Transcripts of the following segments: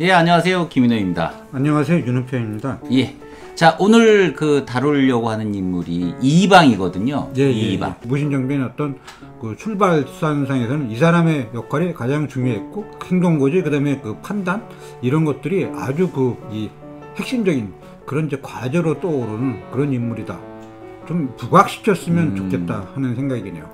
예, 안녕하세요. 김인호입니다. 안녕하세요. 윤은표입니다. 예. 자, 오늘 그 다루려고 하는 인물이 이방이거든요. 예, 예, 이방. 예. 무신정변의 어떤 그 출발선상에서는 이 사람의 역할이 가장 중요했고 행동고지 그다음에 그 판단 이런 것들이 아주 그 이 핵심적인 그런 이제 과제로 떠오르는 그런 인물이다. 좀 부각시켰으면 음. 좋겠다 하는 생각이네요.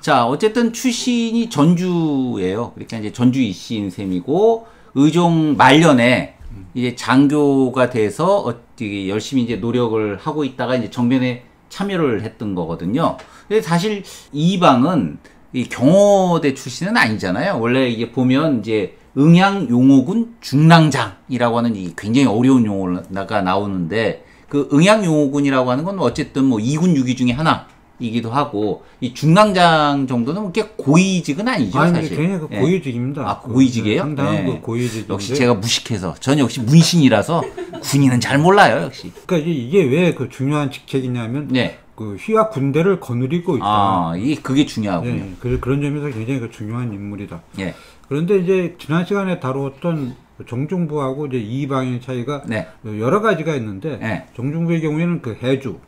자, 어쨌든 출신이 전주예요. 그러니까 이제 전주 이씨인 셈이고 의종 말년에 이제 장교가 돼서 어떻게 열심히 이제 노력을 하고 있다가 이제 정변에 참여를 했던 거거든요. 근데 사실 이방은 이 경호대 출신은 아니잖아요. 원래 이게 보면 이제 응양 용호군 중랑장이라고 하는 이 굉장히 어려운 용어가 나오는데 그 응양 용호군이라고 하는 건 어쨌든 뭐 2군 6위 중에 하나. 이기도 하고 이 중랑장 정도는 그렇게 고위직은 아니죠 아니, 사실. 굉장히 그 예. 고위직입니다. 아, 고위직이에요? 상당한 네. 그 고위직인데. 역시 제가 무식해서 전 역시 문신이라서 군인은 잘 몰라요 역시. 그러니까 이게- 왜 그 중요한 직책이냐면 네. 그 휘하 군대를 거느리고 있다. 아, 이 그게 중요하군요. 예, 그- 그런 점에서 굉장히 그 중요한 인물이다. 예. 그런데 이제 지난 시간에 다루었던 정중부하고 이제 이방의 차이가 네. 여러 가지가 있는데 네. 정중부의 경우에는 그 해주,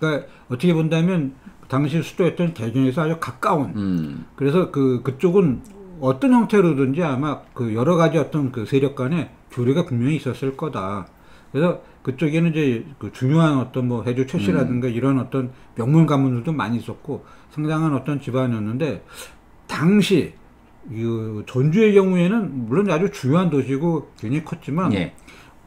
그러니까 어떻게 본다면 당시 수도였던 대전에서 아주 가까운. 음. 그래서 그 그쪽은 어떤 형태로든지 아마 그 여러 가지 어떤 그 세력 간의 교류가 분명히 있었을 거다. 그래서 그쪽에는 이제 그 중요한 어떤 뭐 해주 최씨라든가 이런 어떤 명문 가문들도 많이 있었고 상당한 어떤 집안이었는데 당시 이 전주의 경우에는 물론 아주 중요한 도시고 굉장히 컸지만 예.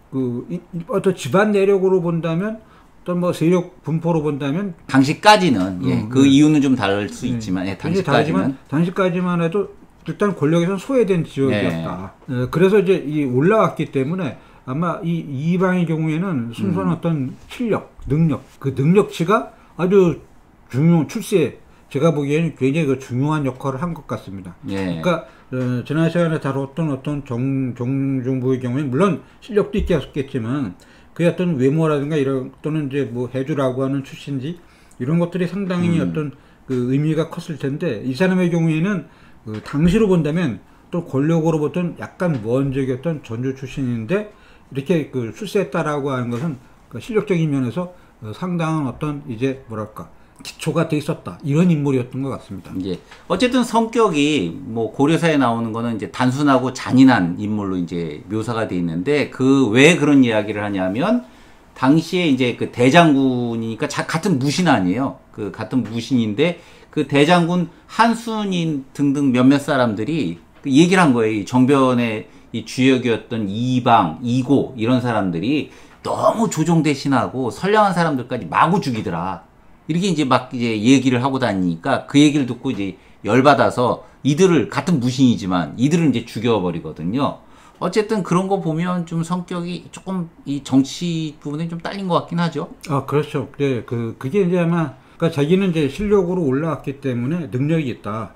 그 어떤 집안 내력으로 본다면 어떤 뭐 세력 분포로 본다면 당시까지는 예. 음, 그 네. 이유는 좀 다를 수 있지만 예, 당시까지는 당시까지만 해도 일단 권력에선 소외된 지역이었다. 네. 어, 그래서 이제 이 올라왔기 때문에 아마 이 이방의 경우에는 순수한 음. 어떤 실력, 능력, 그 능력치가 아주 중요 출세 제가 보기에는 굉장히 그 중요한 역할을 한 것 같습니다. 예. 그러니까 어, 지난 시간에 다뤘던 어떤 정, 정중부의 경우에는 물론 실력도 있겠지만 그의 어떤 외모라든가 이런 또는 이제 뭐 해주라고 하는 출신지 이런 것들이 상당히 음. 어떤 그 의미가 컸을 텐데 이 사람의 경우에는 그 당시로 본다면 또 권력으로 보던 약간 먼 적이었던 전주 출신인데 이렇게 그 출세했다라고 하는 것은 그 실력적인 면에서 어, 상당한 어떤 이제 뭐랄까 기초가 돼 있었다 이런 인물이었던 것 같습니다. 이제 어쨌든 성격이 뭐 고려사에 나오는 거는 이제 단순하고 잔인한 인물로 이제 묘사가 돼 있는데 그 왜 그런 이야기를 하냐면 당시에 이제 그 대장군이니까 자, 같은 무신 아니에요. 그 같은 무신인데 그 대장군 한순인 등등 몇몇 사람들이 그 얘기를 한 거예요. 이 정변의 이 주역이었던 이방, 이고 이런 사람들이 너무 조종 대신하고 선량한 사람들까지 마구 죽이더라. 이렇게 이제 막 이제 얘기를 하고 다니니까 그 얘기를 듣고 이제 열받아서 이들을 같은 무신이지만 이들을 이제 죽여버리거든요. 어쨌든 그런 거 보면 좀 성격이 조금 이 정치 부분에 좀 딸린 것 같긴 하죠. 아, 그렇죠. 네, 그, 그게 이제 아마, 그니까 자기는 이제 실력으로 올라왔기 때문에 능력이 있다.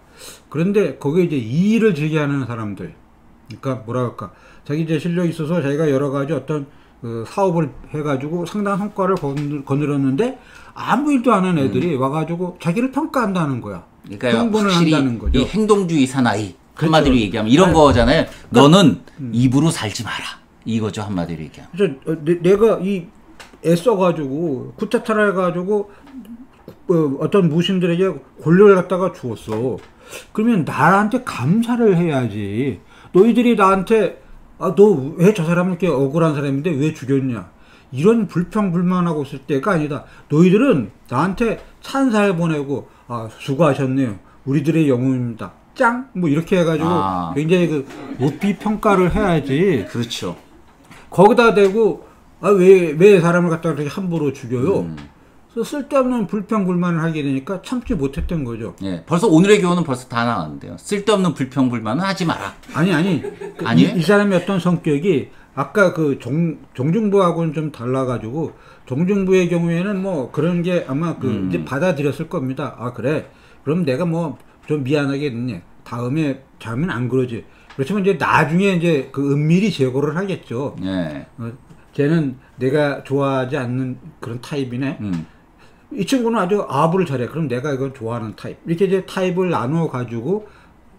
그런데 거기에 이제 이의를 제기하는 사람들. 그러니까 뭐라 할까. 자기 이제 실력이 있어서 자기가 여러 가지 어떤 그 사업을 해가지고 상당한 성과를 건- 거느렸는데 아무 일도 안 한 애들이 와가지고 자기를 평가한다는 거야. 음. 그러니까 확실히 한다는 거죠. 이 행동주의 사나이 그렇죠. 한마디로 얘기하면 이런 아니, 음. 거잖아요. 너는 입으로 살지 마라. 이거죠 한마디로 얘기하면. 그래서 어, 내, 이 애써가지고 쿠데타를 해가지고 어, 어떤 무신들에게 권력을 갖다가 주었어. 그러면 나한테 감사를 해야지. 너희들이 나한테 아 너 왜 저 사람은 이렇게 억울한 사람인데 왜 죽였냐? 이런 불평 불만하고 있을 때가 아니다. 너희들은 나한테 찬사를 보내고 아 수고하셨네요. 우리들의 영웅입니다. 짱! 뭐 이렇게 해가지고 아. 굉장히 그 높이 평가를 해야지. 그렇죠. 거기다 대고 아 왜 왜 사람을 갖다가 그렇게 함부로 죽여요? 음. 쓸데없는 불평 불만을 하게 되니까 참지 못했던 거죠. 예. 벌써 오늘의 교훈은 벌써 다 나왔는데요. 쓸데없는 불평 불만은 하지 마라. 아니 아니 그 아니에요? 이, 이 사람의 어떤 성격이 아까 그 정, 정중부하고는 좀 달라가지고 정중부의 경우에는 뭐 그런 게 아마 그 음. 이제 받아들였을 겁니다. 아 그래 그럼 내가 뭐 좀 미안하게 됐네. 다음에 다음엔 안 그러지. 그렇지만 이제 나중에 이제 그 은밀히 제거를 하겠죠. 예. 어, 쟤는 내가 좋아하지 않는 그런 타입이네. 음. 이 친구는 아주 아부를 잘해. 그럼 내가 이건 좋아하는 타입. 이렇게 이제 타입을 나누어 가지고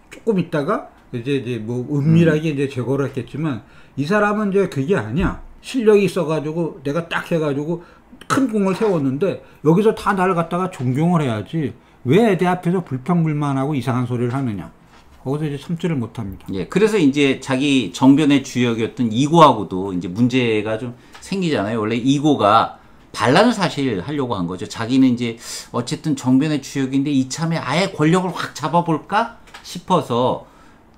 조금 있다가 이제 이제 뭐 은밀하게 이제 제거를 했겠지만 이 사람은 이제 그게 아니야. 실력이 있어가지고 내가 딱 해가지고 큰 공을 세웠는데 여기서 다 나를 갖다가 존경을 해야지 왜 내 앞에서 불평불만하고 이상한 소리를 하느냐. 거기서 이제 참지를 못합니다. 예, 그래서 이제 자기 정변의 주역이었던 이고하고도 이제 문제가 좀 생기잖아요. 원래 이고가 반란을 사실 하려고 한 거죠. 자기는 이제 어쨌든 정변의 주역인데 이참에 아예 권력을 확 잡아볼까 싶어서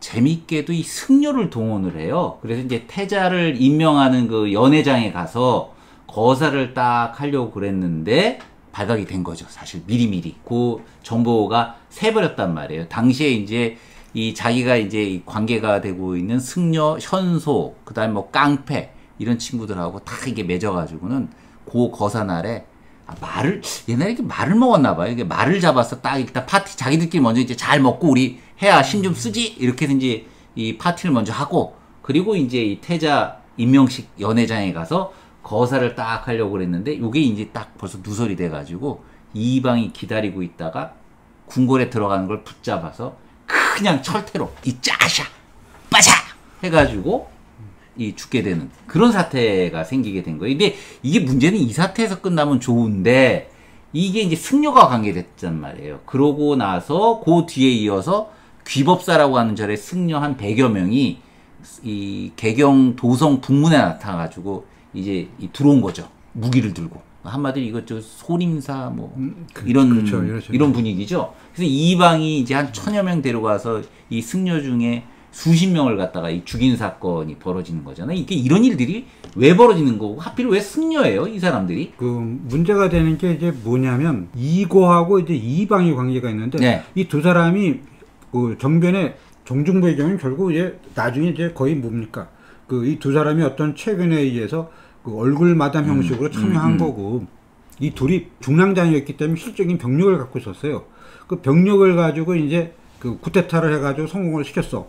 재밌게도 이 승려를 동원을 해요. 그래서 이제 태자를 임명하는 그 연회장에 가서 거사를 딱 하려고 그랬는데 발각이 된 거죠. 사실 미리미리. 그 정보가 새버렸단 말이에요. 당시에 이제 이 자기가 이제 이 관계가 되고 있는 승려, 현소, 그 다음에 뭐 깡패, 이런 친구들하고 다 이게 맺어가지고는 고 거사 날에 아, 말을 옛날에 이렇게 말을 먹었나 봐요. 이게 말을 잡아서 딱 일단 파티 자기들끼리 먼저 이제 잘 먹고 우리 해야 힘좀 쓰지 이렇게 해서 이제 이 파티를 먼저 하고 그리고 이제 이 태자 임명식 연회장에 가서 거사를 딱 하려고 그랬는데 요게 이제 딱 벌써 누설이 돼가지고 이방이 기다리고 있다가 궁궐에 들어가는 걸 붙잡아서 그냥 철퇴로 이 짜샤 빠자 해가지고 이 죽게 되는 그런 사태가 생기게 된 거예요. 근데 이게 문제는 이 사태에서 끝나면 좋은데 이게 이제 승려가 관계됐단 말이에요. 그러고 나서 그 뒤에 이어서 귀법사라고 하는 절의 승려 한 100여 명이 이 개경 도성 북문에 나타나가지고 이제 이 들어온 거죠. 무기를 들고. 한마디로 이것 저 소림사 뭐 음, 그- 이런 그렇죠. 이런 분위기죠. 그래서 이방이 이제 한 천여 명 데려가서 이 승려 중에 수십 명을 갖다가 이 죽인 사건이 벌어지는 거잖아요. 이게 이런 일들이 왜 벌어지는 거고 하필 왜 승려예요, 이 사람들이? 그 문제가 되는 게 이제 뭐냐면 이고하고 이제 이방의 관계가 있는데 네. 이두 사람이 그 정변의 정중부의 경우는 결국 이제 나중에 이제 거의 뭡니까 그 이 두 사람이 어떤 최근에 의해서 그 얼굴 마담 형식으로 참여한 음. 거고 이 둘이 중랑장이었기 때문에 실적인 병력을 갖고 있었어요. 그 병력을 가지고 이제 그 쿠데타를 해가지고 성공을 시켰어.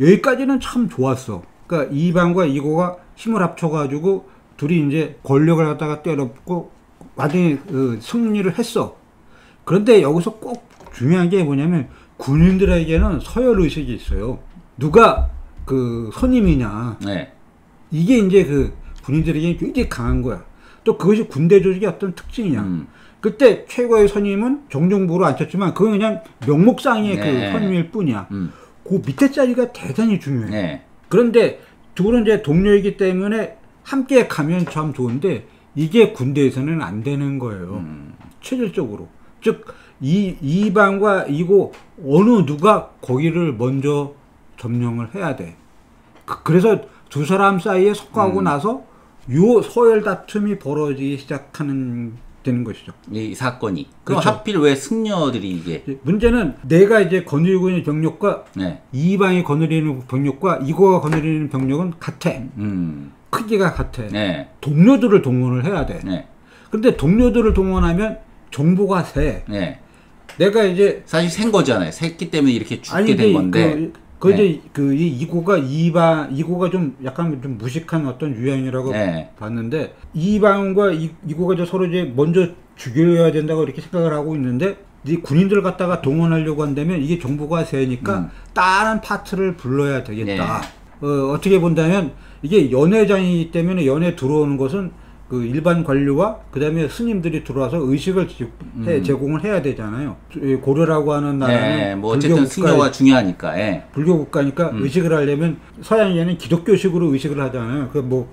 여기까지는 참 좋았어. 그러니까 이방과 이고가 힘을 합쳐가지고 둘이 이제 권력을 갖다가 때려붓고 완전히 그 승리를 했어. 그런데 여기서 꼭 중요한 게 뭐냐면 군인들에게는 서열 의식이 있어요. 누가 그 선임이냐. 네. 이게 이제 그 군인들에게 굉장히 강한 거야. 또 그것이 군대 조직의 어떤 특징이야. 음. 그때 최고의 선임은 정정부로 앉혔지만 그건 그냥 명목상의 네. 그 선임일 뿐이야. 음. 그 밑에 자리가 대단히 중요해. 네. 그런데 둘은 이제 동료이기 때문에 함께 가면 참 좋은데 이게 군대에서는 안 되는 거예요. 음. 체질적으로. 즉, 이, 이 방과 이고 어느 누가 거기를 먼저 점령을 해야 돼. 그, 래서두 사람 사이에 속하고 음. 나서 요 서열 다툼이 벌어지기 시작하는 되는 것이죠. 이 사건이. 그럼 그렇죠. 하필 왜 승려들이 이게 이제 문제는 내가 이제 거느리고 있는 병력과 네. 이방이 거느리는 병력과 이고가 거느리는 병력은 같아. 음. 크기가 같아. 네. 동료들을 동원을 해야 돼. 네. 근데 동료들을 동원하면 정보가 세. 네. 내가 이제 사실 센 거잖아요. 샜기 때문에 이렇게 죽게 아니 된 건데. 그, 그 이제 그이 이고가 이방 이고가 좀 약간 좀 무식한 어떤 유형이라고 네. 봤는데 이방과 이, 이고가 이제 서로 이제 먼저 죽여야 된다고 이렇게 생각을 하고 있는데 이 군인들 갖다가 동원하려고 한다면 이게 정보가 세니까 음. 다른 파트를 불러야 되겠다. 네. 어, 어떻게 본다면 이게 연회장이기 때문에 연회 들어오는 것은 그 일반 관료와 그 다음에 스님들이 들어와서 의식을 지- 해, 제공을 해야 되잖아요. 이 고려라고 하는 나라는 음. 네. 뭐 불교 승려가 중요하니까. 예. 불교 국가니까 음. 의식을 하려면 서양에는 기독교식으로 의식을 하잖아요. 그뭐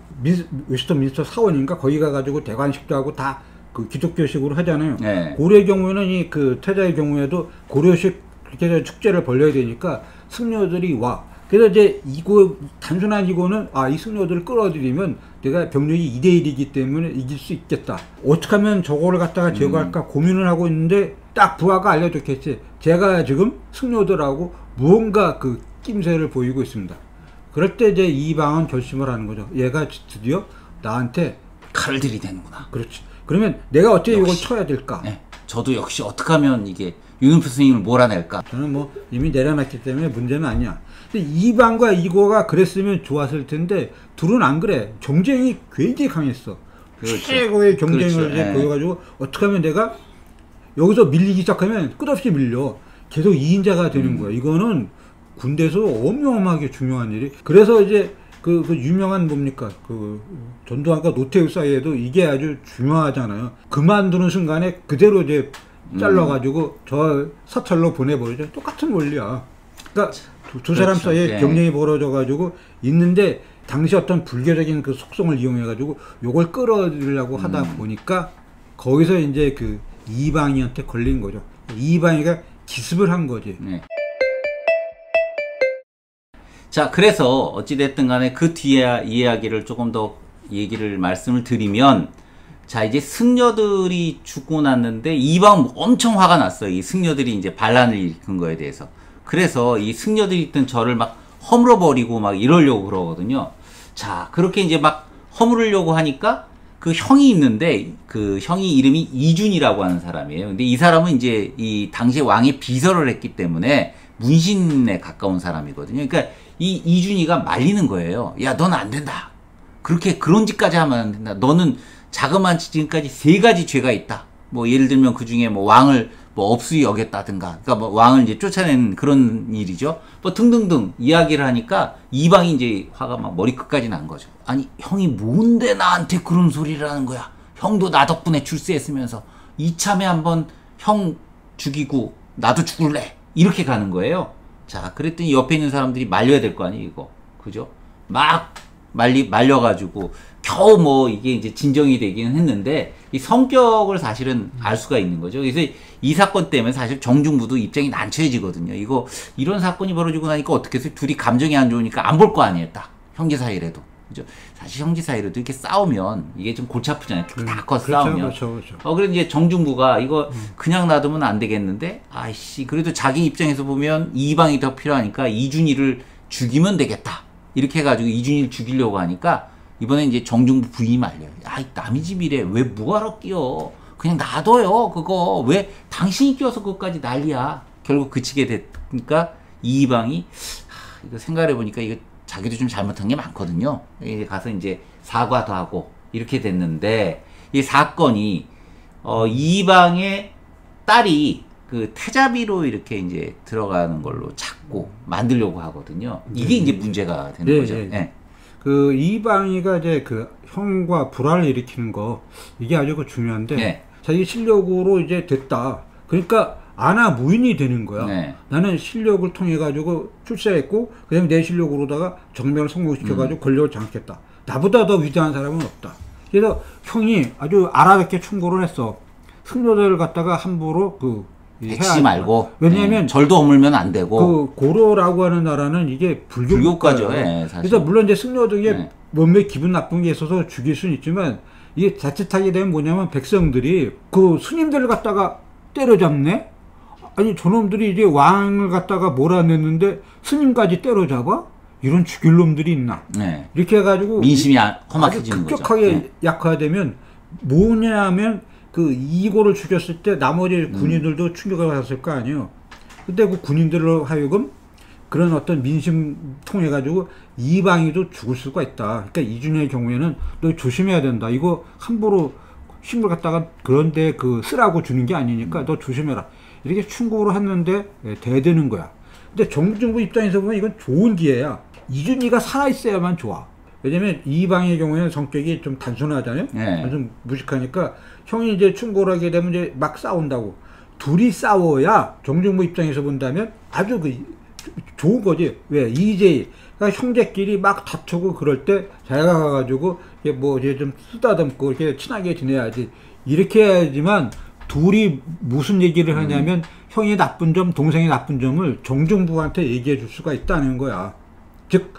웨스터 민스터 사원인가 거기 가가지고 대관식도 하고 다 그 기독교식으로 하잖아요. 네. 고려의 경우에는 이 그 태자의 경우에도 고려식 해서 축제를 벌려야 되니까 승려들이 와. 그래서 이제 이거 단순한 이거는 아 이 승려들을 끌어들이면 내가 병력이 2대 1이기 때문에 이길 수 있겠다. 어떻게 하면 저거를 갖다가 제거할까 고민을 하고 있는데 딱 부하가 알려줬겠지. 제가 지금 승려들하고 무언가 그 낌새를 보이고 있습니다. 그럴 때 이제 이 방은 결심을 하는 거죠. 얘가 드디어 나한테 칼을 들이대는구나. 그렇지. 그러면 내가 어떻게 이걸 역시. 쳐야 될까? 예. 저도 역시 어떻게 하면 이게 윤은표 스님을 몰아낼까? 저는 뭐 이미 내려놨기 때문에 문제는 아니야. 근데 이방과 이고가 그랬으면 좋았을 텐데 둘은 안 그래. 경쟁이 굉장히 강했어. 그렇죠. 최고의 경쟁을 그렇죠. 예. 보여가지고 어떻게 하면 내가 여기서 밀리기 시작하면 끝없이 밀려 계속 2인자가 되는 음. 거야. 이거는 군대에서 어마어마하게 중요한 일이. 그래서 이제 그, 그 유명한 뭡니까 그 전두환과 노태우 사이에도 이게 아주 중요하잖아요. 그만두는 순간에 그대로 이제 잘라가지고 저 사찰로 보내버리죠. 똑같은 원리야. 그러니까 두, 두 사람 그렇죠. 사이에 예. 경쟁이 벌어져가지고 있는데 당시 어떤 불교적인 그 속성을 이용해가지고 요걸 끌어들이려고 하다 음. 보니까 거기서 이제 그 이방이한테 걸린 거죠. 이방이가 기습을 한 거지. 네. 자, 그래서 어찌됐든 간에 그 뒤에 이야기를 조금 더 얘기를 말씀을 드리면, 자, 이제 승려들이 죽고 났는데, 이방 엄청 화가 났어요. 이 승려들이 이제 반란을 일으킨 거에 대해서. 그래서 이 승려들이 있던 절을 막 허물어버리고 막 이러려고 그러거든요. 자, 그렇게 이제 막 허물으려고 하니까, 그 형이 있는데, 그 형이 이름이 이준이라고 하는 사람이에요. 근데 이 사람은 이제 이 당시 왕의 비서를 했기 때문에 문신에 가까운 사람이거든요. 그러니까 이 이준이가 말리는 거예요. 야, 너는 안 된다. 그렇게 그런 짓까지 하면 안 된다. 너는 자그마치 지금까지 세 가지 죄가 있다. 뭐 예를 들면 그 중에 뭐 왕을 뭐 업수히 여겼다든가, 그러니까 뭐 왕을 이제 쫓아내는 그런 일이죠. 뭐 등등등 이야기를 하니까 이방이 이제 화가 막 머리 끝까지 난 거죠. 아니 형이 뭔데 나한테 그런 소리를 하는 거야? 형도 나 덕분에 출세했으면서 이참에 한번 형 죽이고 나도 죽을래 이렇게 가는 거예요. 자, 그랬더니 옆에 있는 사람들이 말려야 될 거 아니에요, 이거. 그죠? 막 말리, 말려가지고, 겨우 뭐 이게 이제 진정이 되기는 했는데, 이 성격을 사실은 알 수가 있는 거죠. 그래서 이 사건 때문에 사실 정중부도 입장이 난처해지거든요. 이거, 이런 사건이 벌어지고 나니까 어떻게 해서 둘이 감정이 안 좋으니까 안 볼 거 아니에요, 딱. 형제 사이라도. 그죠? 사실 형제 사이라도 이렇게 싸우면 이게 좀 골치 아프잖아요. 다 커서 그렇죠, 싸우면. 그렇죠, 그렇죠. 어, 그래서 이제 정중부가 이거 그냥 놔두면 안 되겠는데, 아이씨, 그래도 자기 입장에서 보면 이방이 더 필요하니까 이준이를 죽이면 되겠다. 이렇게 해가지고 이준이를 죽이려고 하니까, 이번에 이제 정중부 부인이 말려요. 아이, 남의 집이래. 왜 뭐하러 끼어? 그냥 놔둬요, 그거. 왜 당신이 끼어서 그것까지 난리야. 결국 그치게 됐으니까, 이방이, 하, 이거 생각해 보니까 이거 자기도 좀 잘못한 게 많거든요. 가서 이제 사과도 하고 이렇게 됐는데 이 사건이 어 이방의 딸이 그 태자비로 이렇게 이제 들어가는 걸로 자꾸 만들려고 하거든요. 이게 이제 문제가 되는 예, 거죠. 예, 예. 예. 그 이방이가 이제 그 형과 불화를 일으키는 거 이게 아주 그 중요한데 네. 자기 실력으로 이제 됐다. 그러니까 아나 무인이 되는 거야. 네. 나는 실력을 통해 가지고 출세했고 그다음에 내 실력으로다가 정명을 성공시켜 가지고 음. 권력을 장악했다. 나보다 더 위대한 사람은 없다. 그래서 형이 아주 알아듣게 충고를 했어. 승려들을 갖다가 함부로 그 해치지 말고 왜냐하면 예, 절도 허물면 안 되고 그 고려라고 하는 나라는 이게 불교 국가예요. 예. 그래서 물론 이제 승려 등에 네. 몇몇 기분 나쁜 게 있어서 죽일 수는 있지만 이게 자칫하게 되면 뭐냐면 백성들이 그 스님들을 갖다가 때려잡네. 아니 저놈들이 이제 왕을 갖다가 몰아냈는데 스님까지 때려잡아? 이런 죽일 놈들이 있나? 예. 이렇게 해가지고 민심이 아- 험악해지는 거죠. 급격하게 예. 약화되면 뭐냐면 그 이고를 죽였을 때 나머지 음. 군인들도 충격을 받았을 거 아니에요. 근데 그 군인들로 하여금 그런 어떤 민심 통해 가지고 이방이도 죽을 수가 있다. 그러니까 이준의 경우에는 너 조심해야 된다. 이거 함부로 힘을 갖다가 그런데 그 쓰라고 주는 게 아니니까 너 조심해라. 이렇게 충고를 했는데 예, 대드는 거야. 근데 정중부 입장에서 보면 이건 좋은 기회야. 이준이가 살아 있어야만 좋아. 왜냐면 이방의 경우에는 성격이 좀 단순하잖아요. 예. 좀 무식하니까 형이 이제 충고를 하게 되면 이제 막 싸운다고. 둘이 싸워야 정중부 입장에서 본다면 아주 그 좋은 거지. 왜 이제 그러니까 형제끼리 막 다투고 그럴 때 자기가 가가지고 이게 뭐 이제 좀 쓰다듬고 이렇게 친하게 지내야지. 이렇게 해야지만 둘이 무슨 얘기를 하냐면 형의 나쁜 점, 동생의 나쁜 점을 정중부한테 얘기해 줄 수가 있다는 거야. 즉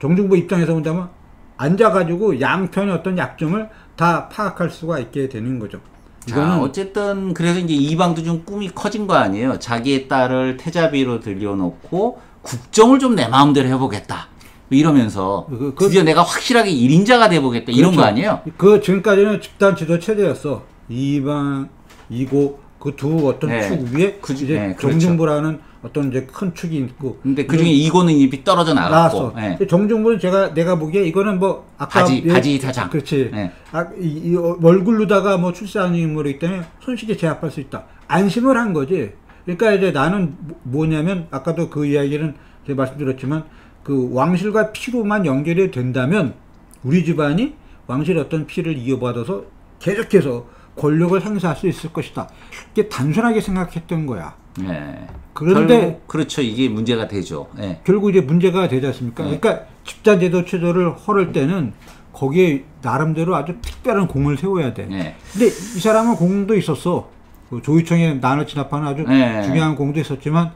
정중부 입장에서 본다면 앉아가지고 양편의 어떤 약점을 다 파악할 수가 있게 되는 거죠. 자, 이거는 어쨌든 그래서 이제 이방도 좀 꿈이 커진 거 아니에요. 자기의 딸을 태자비로 들여놓고 국정을 좀 내 마음대로 해보겠다. 뭐 이러면서 그- 그- 드디어 내가 확실하게 1인자가 돼보겠다. 이런 그렇죠. 거 아니에요? 그 지금까지는 집단 지도 체제였어. 이방, 이고 그 두 어떤 네. 축 위에 그- 이제 네, 그렇죠. 정중부라는 어떤 이제 큰 축이 있고 근데 그 중에 이고는 입이 떨어져 나갔고. 나왔어. 예. 정중부는 제가 내가 보기에 이거는 뭐 아까 바지- 예, 바지 사장. 그렇지. 예. 아, 이, 이 얼굴로다가 뭐 출산한 인물이기 때문에 손쉽게 제압할 수 있다. 안심을 한 거지. 그러니까 이제 나는 뭐- 뭐냐면 아까도 그 이야기는 제가 말씀드렸지만 그 왕실과 피로만 연결이 된다면 우리 집안이 왕실의 어떤 피를 이어받아서 계속해서 권력을 행사할 수 있을 것이다. 이게 단순하게 생각했던 거야. 예. 그런데 결국 그렇죠. 이게 문제가 되죠. 예. 결국 이제 문제가 되지 않습니까? 네. 그러니까 집단제도 체제를 헐을 때는 거기에 나름대로 아주 특별한 공을 세워야 돼. 예. 근데 이 사람은 공도 있었어. 그 조이청에 난을 진압하는 아주 네. 중요한 공도 있었지만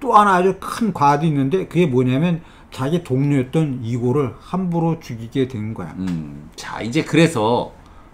또 하나 아주 큰 과도 있는데 그게 뭐냐면 자기 동료였던 이고를 함부로 죽이게 된 거야. 음, 자, 이제 그래서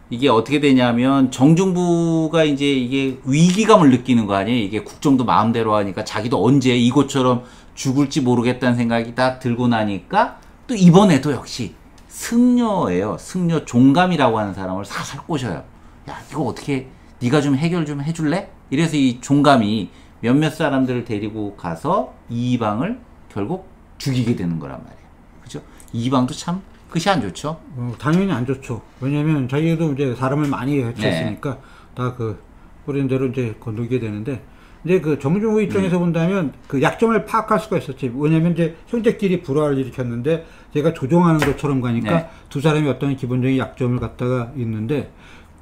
이게 어떻게 되냐면 정중부가 이제 이게 위기감을 느끼는 거 아니에요? 이게 국정도 마음대로 하니까 자기도 언제 이곳처럼 죽을지 모르겠다는 생각이 딱 들고 나니까 또 이번에도 역시 승려예요. 승려 종감이라고 하는 사람을 사살 꼬셔요. 야, 이거 어떻게 네가 좀 해결 좀 해줄래? 이래서 이 종감이 몇몇 사람들을 데리고 가서 이방을 결국 죽이게 되는 거란 말이에요. 그죠? 이방도 참 끝이 안 좋죠. 어, 당연히 안 좋죠. 왜냐면 자기도 이제 사람을 많이 네. 해치했으니까 다그 뿌린 대로 이제 건너게 되는데 이제 그 음. 입장에서 본다면 그 약점을 파악할 수가 있었지. 왜냐면 이제 형제끼리 불화를 일으켰는데 제가 조종하는 것처럼 가니까 네. 두 사람이 어떤 기본적인 약점을 갖다가 있는데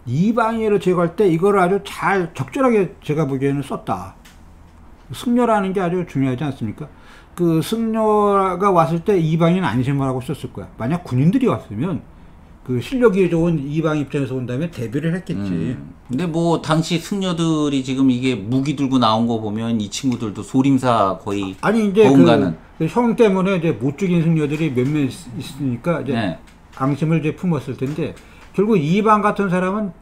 이방인을 제거할 때 이걸 아주 잘 적절하게 제가 보기에는 썼다. 승려라는 게 아주 중요하지 않습니까? 그 승려가 왔을 때 이방인 안심을 하고 썼을 거야. 만약 군인들이 왔으면 그 실력이 좋은 이방 입장에서 본다면 대비를 했겠지. 음. 근데 뭐 당시 승려들이 지금 이게 무기 들고 나온 거 보면 이 친구들도 소림사 거의 아니 이제 뭔가는. 그 형 때문에 이제 못 죽인 승려들이 몇몇 있- 있으니까 이제 네. 앙심을 이제 품었을 텐데 결국 이방 같은 사람은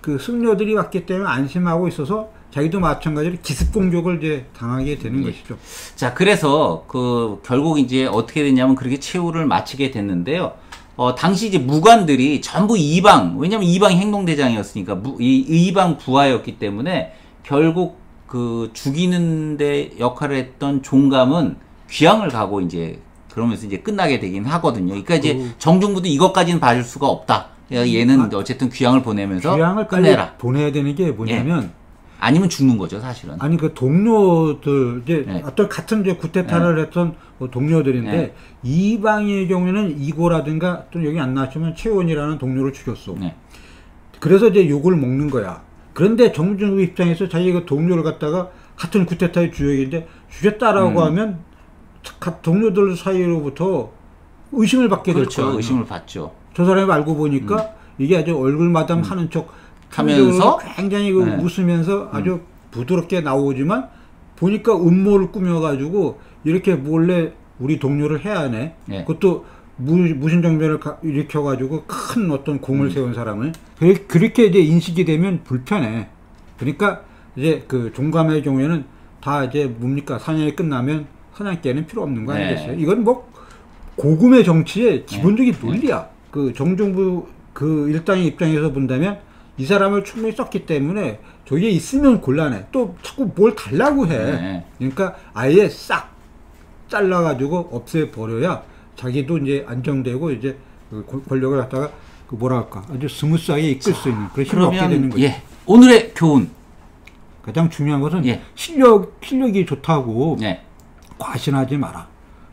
그 승려들이 왔기 때문에 안심하고 있어서 자기도 마찬가지로 기습 공격을 이제 당하게 되는 예. 것이죠. 자, 그래서 그 결국 이제 어떻게 됐냐면 그렇게 최후를 마치게 됐는데요. 어, 당시 이제 무관들이 전부 이방, 왜냐면 이방 행동대장이었으니까 무, 이 이방 부하였기 때문에 결국 그 죽이는데 역할을 했던 종감은 귀향을 가고 이제 그러면서 이제 끝나게 되긴 하거든요. 그러니까 이제 그- 정중부도 이것까지는 봐줄 수가 없다. 얘는 어쨌든 귀향을 보내면서 귀향을 끝내라. 보내야 되는 게 뭐냐면 아니면 죽는 거죠, 사실은. 아니 그 동료들 이제 네. 어떤 같은 이제 구테타를 했던 뭐 동료들인데 네. 이방의 경우에는 이고라든가 또 여기 안 나왔지만 최원이라는 동료를 죽였어. 네. 그래서 이제 욕을 먹는 거야. 그런데 정준우 입장에서 자기가 그 동료를 갖다가 같은 구테타의 주역인데 죽였다라고 음. 하면 가- 동료들 사이로부터 의심을 받게 될 그렇죠. 거야. 의심을 받죠. 저 사람이 알고 보니까 이게 아주 얼굴마담 하는 척 음. 하면서 굉장히 그 네. 음. 웃으면서 아주 부드럽게 나오지만 보니까 음모를 꾸며가지고 이렇게 몰래 우리 동료를 해야 하네. 네. 그것도 무, 무신정변을 가- 일으켜가지고 큰 어떤 공을 음. 세운 사람을 그- 그렇게 이제 인식이 되면 불편해. 그러니까 이제 그 종감의 경우에는 다 이제 뭡니까 사냥이 끝나면 사냥개는 필요 없는 거 네. 아니겠어요? 이건 뭐 고금의 정치의 기본적인 논리야. 그 정정부 그 일당의 입장에서 본다면 이 사람을 충분히 썼기 때문에 저게 있으면 곤란해. 또 자꾸 뭘 달라고 해. 네. 그러니까 아예 싹 잘라가지고 없애 버려야 자기도 이제 안정되고 이제 그 권- 권력을 갖다가 그 뭐랄까 아주 스무스하게 이끌 수 있는 그런 힘을 얻게 되는 거죠. 예 오늘의 교훈 가장 중요한 것은 예. 실력 실력이 좋다고 예 과신하지 마라.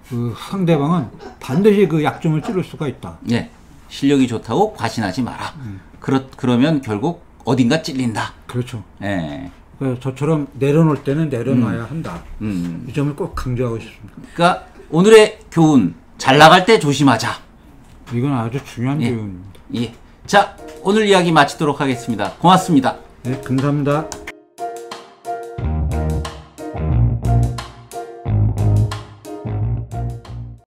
그 상대방은 반드시 그 약점을 찌를 수가 있다. 예. 실력이 좋다고 과신하지 마라. 음. 그렇 그러면 결국 어딘가 찔린다. 그렇죠. 예. 그래서 저처럼 내려놓을 때는 내려놔야 한다. 음. 이 점을 꼭 강조하고 싶습니다. 그러니까 오늘의 교훈 잘 나갈 때 조심하자. 이건 아주 중요한 예. 교훈입니다. 예. 자 오늘 이야기 마치도록 하겠습니다. 고맙습니다. 네, 감사합니다.